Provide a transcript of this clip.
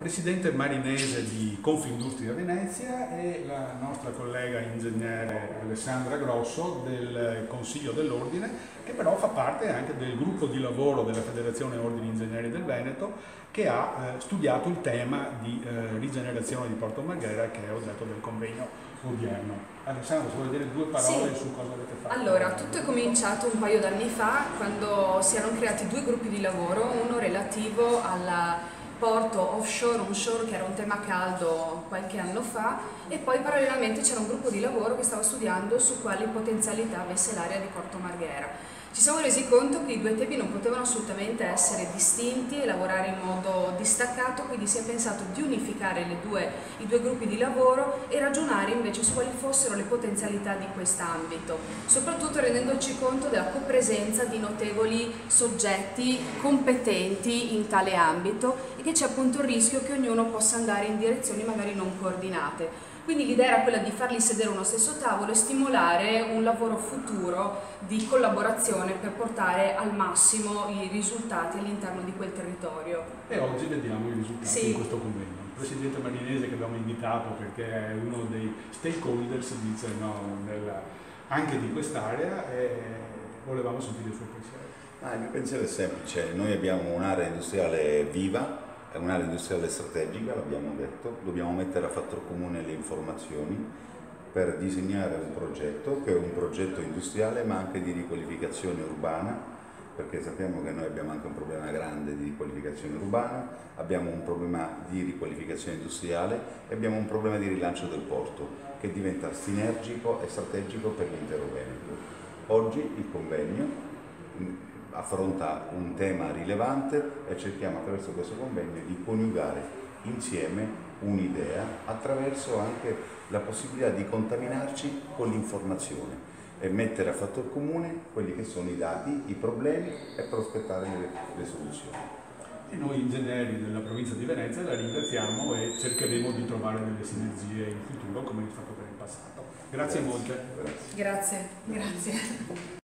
Presidente marinese di Confindustria Venezia e la nostra collega ingegnere Alessandra Grosso del Consiglio dell'Ordine che però fa parte anche del gruppo di lavoro della Federazione Ordini Ingegneri del Veneto che ha eh, studiato il tema di eh, rigenerazione di Porto Marghera che è oggetto del convegno odierno. Alessandra, se vuoi dire due parole sì. su cosa avete fatto? Allora, tutto è cominciato un paio d'anni fa quando si erano creati due gruppi di lavoro, uno relativo alla porto offshore, onshore, che era un tema caldo qualche anno fa, e poi parallelamente c'era un gruppo di lavoro che stava studiando su quali potenzialità avesse l'area di Porto Marghera. Ci siamo resi conto che i due temi non potevano assolutamente essere distinti e lavorare in modo distaccato, quindi si è pensato di unificare due, i due gruppi di lavoro e ragionare invece su quali fossero le potenzialità di quest'ambito, soprattutto rendendoci conto della copresenza di notevoli soggetti competenti in tale ambito e che c'è appunto il rischio che ognuno possa andare in direzioni magari non coordinate. Quindi l'idea era quella di farli sedere a uno stesso tavolo e stimolare un lavoro futuro di collaborazione per portare al massimo i risultati all'interno di quel territorio. E oggi vediamo i risultati sì. in questo convegno. Il Presidente Marinese che abbiamo invitato perché è uno dei stakeholders dice, no, nella, anche di quest'area e volevamo sentire il suo pensiero. Ah, il mio pensiero è semplice, noi abbiamo un'area industriale viva, è un'area industriale strategica, l'abbiamo detto, dobbiamo mettere a fattor comune le informazioni per disegnare un progetto che è un progetto industriale ma anche di riqualificazione urbana perché sappiamo che noi abbiamo anche un problema grande di riqualificazione urbana, abbiamo un problema di riqualificazione industriale e abbiamo un problema di rilancio del porto che diventa sinergico e strategico per l'intero Veneto. Oggi il convegno affronta un tema rilevante e cerchiamo attraverso questo convegno di coniugare insieme un'idea attraverso anche la possibilità di contaminarci con l'informazione e mettere a fattor comune quelli che sono i dati, i problemi e prospettare le, le soluzioni. E noi ingegneri della provincia di Venezia la ringraziamo e cercheremo di trovare delle sinergie in futuro come è stato per il passato. Grazie, Grazie. molte. Grazie. Grazie. Grazie.